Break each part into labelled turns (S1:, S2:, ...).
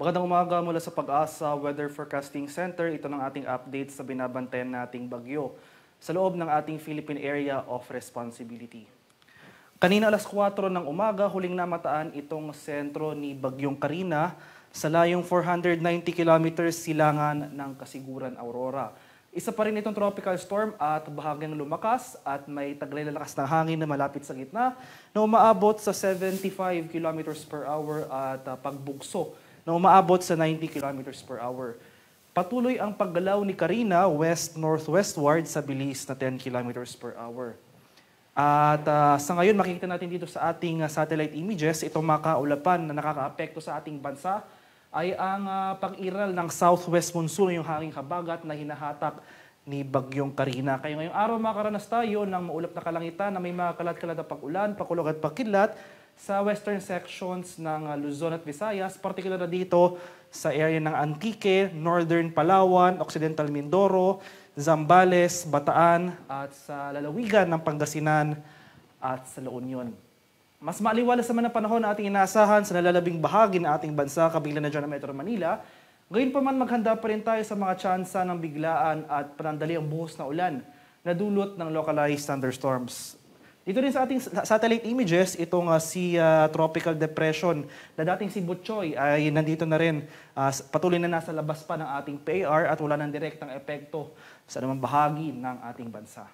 S1: Magandang umaga mula sa Pag-asa Weather Forecasting Center. Ito ng ating update sa binabantayan nating bagyo sa loob ng ating Philippine Area of Responsibility. Kanina alas 4 ng umaga, huling namataan itong sentro ni Bagyong Karina sa layong 490 kilometers silangan ng Kasiguran, Aurora. Isa pa rin itong tropical storm at bahagyang lumakas at may taglay na lakas ng hangin na malapit sa gitna na umaabot sa 75 kilometers per hour at uh, pagbugso na umaabot sa 90 kilometers per hour. Patuloy ang paggalaw ni Karina west-northwestward sa bilis na 10 kilometers per hour. At uh, sa ngayon, makikita natin dito sa ating uh, satellite images, itong mga kaulapan na nakakaapekto sa ating bansa ay ang uh, pag-iral ng southwest monsoon, yung hanging habagat na hinahatak ni Bagyong Karina. Kaya ngayong araw makaranas tayo ng maulap na kalangitan na may mga kalat-kalat na pag-ulan, pakulog at pagkidlat sa western sections ng uh, Luzon at Visayas, particular na dito sa area ng Antique, Northern Palawan, Occidental Mindoro, Zambales, Bataan at sa lalawigan ng Pangasinan at sa La Union. Mas maaliwalas naman ang panahon na ating inaasahan sa nalalabing bahagi ng ating bansa, kabilang na dyan ng Metro Manila. Ngayon pa man maghanda pa rin tayo sa mga tsansa ng biglaan at panandali ang buhos na ulan na dulot ng localized thunderstorms. Dito rin sa ating satellite images, itong uh, si uh, Tropical Depression na dating si Butchoy ay nandito na rin. Uh, patuloy na nasa labas pa ng ating PAR at wala ng direktang epekto sa namang bahagi ng ating bansa.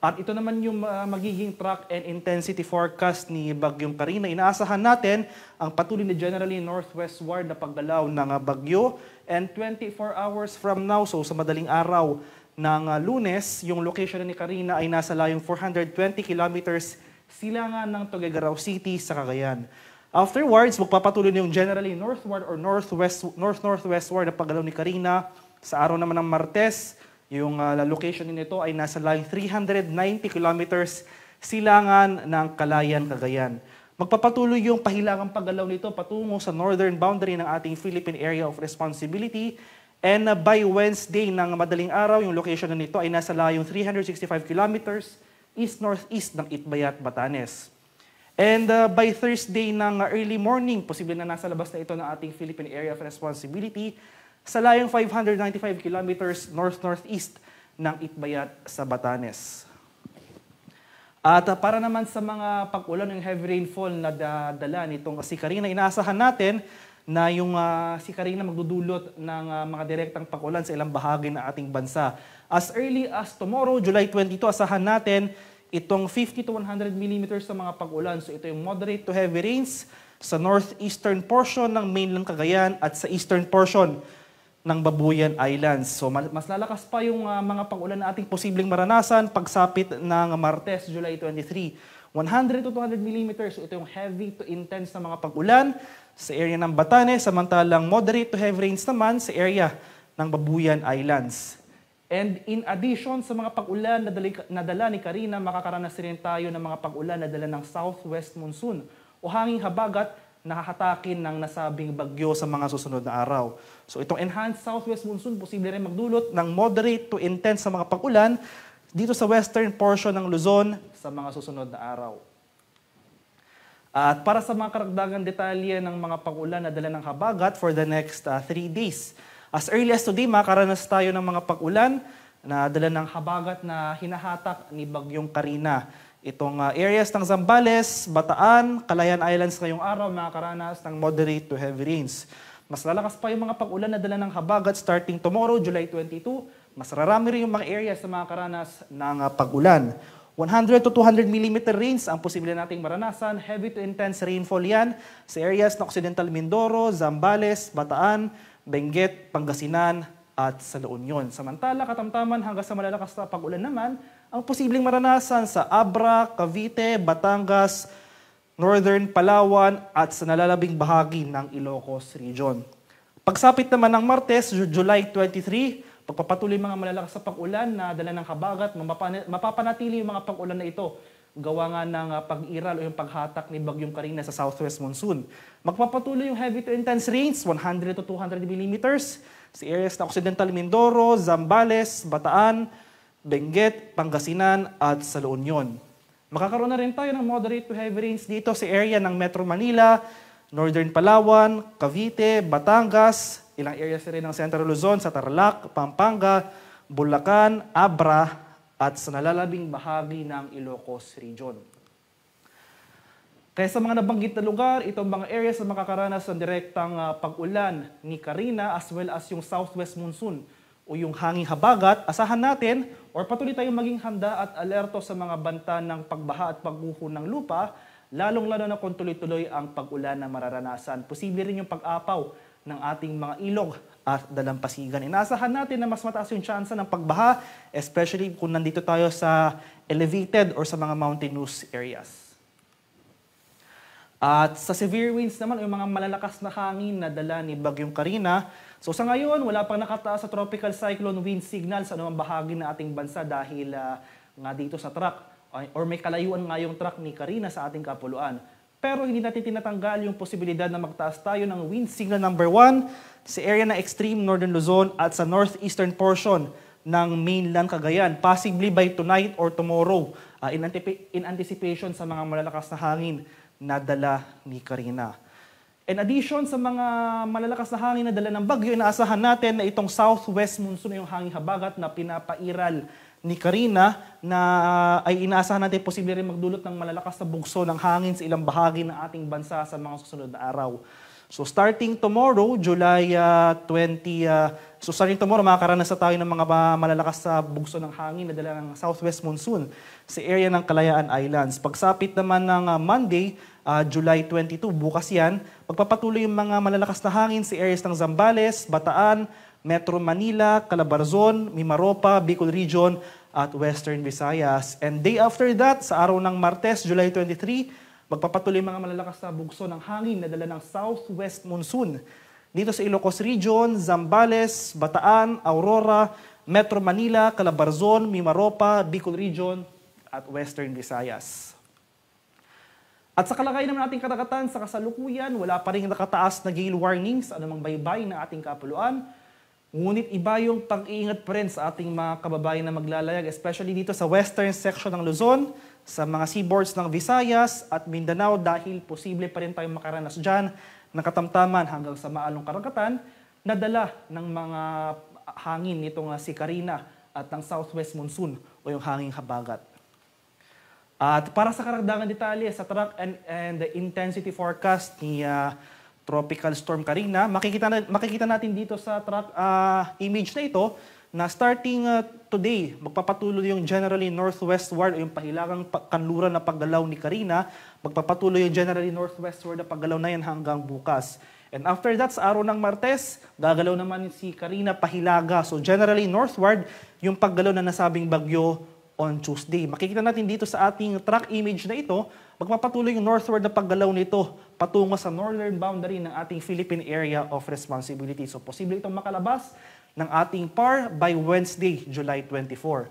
S1: At ito naman yung uh, magiging track and intensity forecast ni Bagyong Karina. Inaasahan natin ang patuloy na generally northwestward na paggalaw ng uh, bagyo and 24 hours from now, so sa madaling araw ng uh, lunes, yung location ni Karina ay nasa layong 420 kilometers silangan ng Tuguegarao City sa Cagayan. Afterwards, magpapatuloy yung generally northward or northwest, north-northwestward na paggalaw ni Karina sa araw naman ng Martes, yung uh, location nito ay nasa layong 390 kilometers silangan ng Kalayan, Cagayan. Magpapatuloy yung pahilangang paggalaw nito patungo sa northern boundary ng ating Philippine Area of Responsibility and uh, by Wednesday ng madaling araw, yung location nito ay nasa layong 365 kilometers east-northeast ng Itbayat, Batanes. And uh, by Thursday ng early morning, posible na nasa labas na ito ng ating Philippine Area of Responsibility sa layong 595 kilometers north-northeast ng Itbayat sa Batanes. At uh, para naman sa mga pag-ulan ng heavy rainfall na dala nitong si Karina, inaasahan natin na yung uh, si Karina magdudulot ng uh, mga direktang pag-ulan sa ilang bahagi ng ating bansa. As early as tomorrow, July 22, asahan natin itong 50 to 100 millimeters sa mga pag-ulan. So ito yung moderate to heavy rains sa northeastern portion ng mainland Cagayan at sa eastern portion ng Babuyan Islands. So mas lalakas pa yung uh, mga pag-ulan na ating posibleng maranasan pagsapit ng Martes, July 23. 100 to 200 millimeters. So ito yung heavy to intense na mga pag-ulan sa area ng Batanes, samantalang moderate to heavy rains naman sa area ng Babuyan Islands. And in addition sa mga pag-ulan na, dali, na dala ni Karina, makakaranas rin tayo ng mga pag-ulan na dala ng southwest monsoon o hanging habagat nakakatakin ng nasabing bagyo sa mga susunod na araw. So itong enhanced southwest monsoon, posible rin magdulot ng moderate to intense sa mga pag-ulan dito sa western portion ng Luzon sa mga susunod na araw. At para sa mga karagdagang detalye ng mga pag-ulan na dala ng habagat for the next uh, three days, as early as today, makaranas tayo ng mga pag-ulan na dala ng habagat na hinahatak ni Bagyong Karina itong uh, areas ng Zambales, Bataan, Calayan Islands ngayong araw makakaranas ng moderate to heavy rains. Mas lalakas pa yung mga pag-ulan na dala ng habagat starting tomorrow, July 22. Mas rarami rin yung mga areas na makakaranas ng uh, pag-ulan. 100 to 200 mm rains ang posible nating maranasan. Heavy to intense rainfall yan sa areas ng Occidental Mindoro, Zambales, Bataan, Benguet, Pangasinan, at sa La Union. Samantala, katamtaman hanggang sa malalakas na pag-ulan naman, ang posibleng maranasan sa Abra, Cavite, Batangas, Northern Palawan at sa nalalabing bahagi ng Ilocos Region. Pagsapit naman ng Martes, July 23, pagpapatuloy mga malalakas sa pag-ulan na dala ng habagat, mapapanatili yung mga pag-ulan na ito gawa nga ng uh, pag-iral o yung paghatak ni Bagyong Karina sa southwest monsoon. Magpapatuloy yung heavy to intense rains, 100 to 200 millimeters, sa areas na Occidental Mindoro, Zambales, Bataan, Benguet, Pangasinan at sa La Union. Makakaroon na rin tayo ng moderate to heavy rains dito sa area ng Metro Manila, Northern Palawan, Cavite, Batangas, ilang areas rin ng Central Luzon, sa Tarlac, Pampanga, Bulacan, Abra, at sa nalalabing bahagi ng Ilocos Region. Kaya sa mga nabanggit na lugar, itong mga areas na makakaranas ng direktang uh, pag-ulan ni Karina as well as yung southwest monsoon o yung hanging habagat, asahan natin or patuloy tayong maging handa at alerto sa mga banta ng pagbaha at pagguho ng lupa, lalong-lalo na kung tuloy-tuloy ang pag-ulan na mararanasan. Posible rin yung pag-apaw ng ating mga ilog at dalampasigan. Inaasahan natin na mas mataas yung tsansa ng pagbaha, especially kung nandito tayo sa elevated or sa mga mountainous areas. At sa severe winds naman, yung mga malalakas na hangin na dala ni Bagyong Karina. So sa ngayon, wala pang nakataas sa tropical cyclone wind signal sa anumang bahagi ng ating bansa dahil uh, nga dito sa truck or may kalayuan nga yung truck ni Karina sa ating kapuluan. Pero hindi natin tinatanggal yung posibilidad na magtaas tayo ng wind signal number 1 sa area ng extreme northern Luzon at sa northeastern portion ng mainland Cagayan, possibly by tonight or tomorrow uh, in, in anticipation sa mga malalakas na hangin nadala ni Karina. In addition sa mga malalakas na hangin na dala ng bagyo, inaasahan natin na itong southwest monsoon yung hangin habagat na pinapairal ni Karina na ay inaasahan natin posible rin magdulot ng malalakas na bugso ng hangin sa ilang bahagi ng ating bansa sa mga susunod na araw. So starting tomorrow, July uh, 20, uh, so starting tomorrow, makakaranas na tayo ng mga malalakas sa bugso ng hangin na dala ng southwest monsoon sa area ng Kalayaan Islands. Pagsapit naman ng uh, Monday, uh, July 22, bukas yan, magpapatuloy yung mga malalakas na hangin sa areas ng Zambales, Bataan, Metro Manila, Calabarzon, Mimaropa, Bicol Region, at Western Visayas. And day after that, sa araw ng Martes, July 23, Magpapatuloy mga malalakas na bugso ng hangin na dala ng southwest monsoon. Dito sa Ilocos Region, Zambales, Bataan, Aurora, Metro Manila, Calabarzon, Mimaropa, Bicol Region, at Western Visayas. At sa kalagayan ng ating karagatan sa kasalukuyan, wala pa rin nakataas na gale warnings, anumang baybay ng ating kapuluan. Ngunit iba yung pag-iingat pa rin sa ating mga kababayan na maglalayag, especially dito sa western section ng Luzon, sa mga seaboards ng Visayas at Mindanao dahil posible pa rin tayong makaranas dyan ng katamtaman hanggang sa maalong karagatan na dala ng mga hangin nitong si Karina at ng southwest monsoon o yung hanging habagat. At para sa karagdagan detalye sa track and, and the intensity forecast ni uh, Tropical Storm Karina, makikita, na, makikita natin dito sa track uh, image na ito na starting uh, today, magpapatuloy yung generally northwestward o yung pahilagang kanluran na paggalaw ni Karina, magpapatuloy yung generally northwestward na paggalaw na yan hanggang bukas. And after that, sa araw ng Martes, gagalaw naman si Karina pahilaga. So generally northward, yung paggalaw na nasabing bagyo on Tuesday. Makikita natin dito sa ating track image na ito, magpapatuloy yung northward na paggalaw nito patungo sa northern boundary ng ating Philippine Area of Responsibility. So posible itong makalabas ng ating PAR by Wednesday, July 24.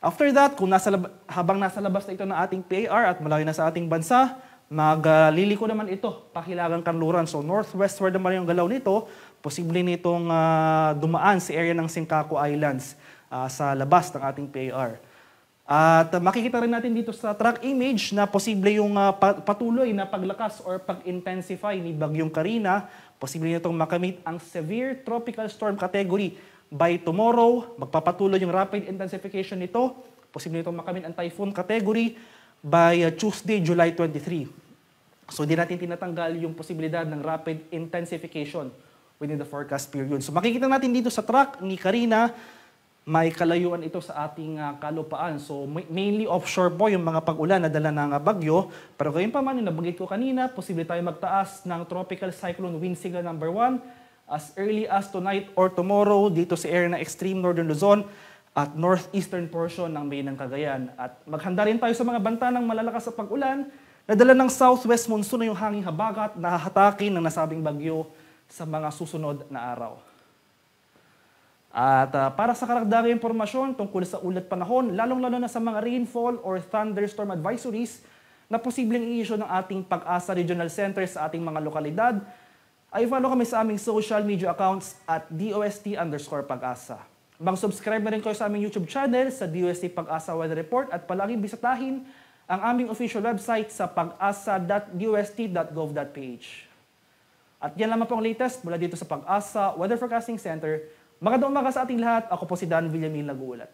S1: After that, kung nasa, habang nasa labas na ito ng ating PAR at malayo na sa ating bansa, magliliko naman ito, pakilagang kanluran. So northwestward naman yung galaw nito, posible nitong uh, dumaan sa area ng Sincaco Islands uh, sa labas ng ating PAR. At uh, makikita rin natin dito sa track image na posible yung uh, patuloy na paglakas or pag-intensify ni Bagyong Karina. Posible nitong makamit ang severe tropical storm category by tomorrow. Magpapatuloy yung rapid intensification nito. Posible nitong makamit ang typhoon category by uh, Tuesday, July 23. So hindi natin tinatanggal yung posibilidad ng rapid intensification within the forecast period. So makikita natin dito sa track ni Karina may kalayuan ito sa ating uh, kalupaan. So mainly offshore po yung mga pag-ulan na dala ng uh, bagyo. Pero gayon pa man, yung nabanggit ko kanina, posible tayo magtaas ng tropical cyclone wind signal number 1 as early as tonight or tomorrow dito sa area ng extreme northern Luzon at northeastern portion ng Bay ng Cagayan. At maghanda rin tayo sa mga banta ng malalakas sa pag-ulan na dala ng southwest monsoon na yung hanging habagat na hahatakin ng nasabing bagyo sa mga susunod na araw. At uh, para sa karagdagang impormasyon tungkol sa ulat panahon, lalong-lalo na sa mga rainfall or thunderstorm advisories na posibleng i-issue ng ating Pag-asa Regional Center sa ating mga lokalidad, ay follow kami sa aming social media accounts at DOST underscore Pag-asa. Mag-subscribe na rin kayo sa aming YouTube channel sa DOST Pag-asa Weather Report at palaging bisitahin ang aming official website sa pag-asa.dost.gov.ph. At yan lamang po ang latest mula dito sa Pag-asa Weather Forecasting Center. Magandang umaga sa ating lahat. Ako po si Dan Villamil Naguulat.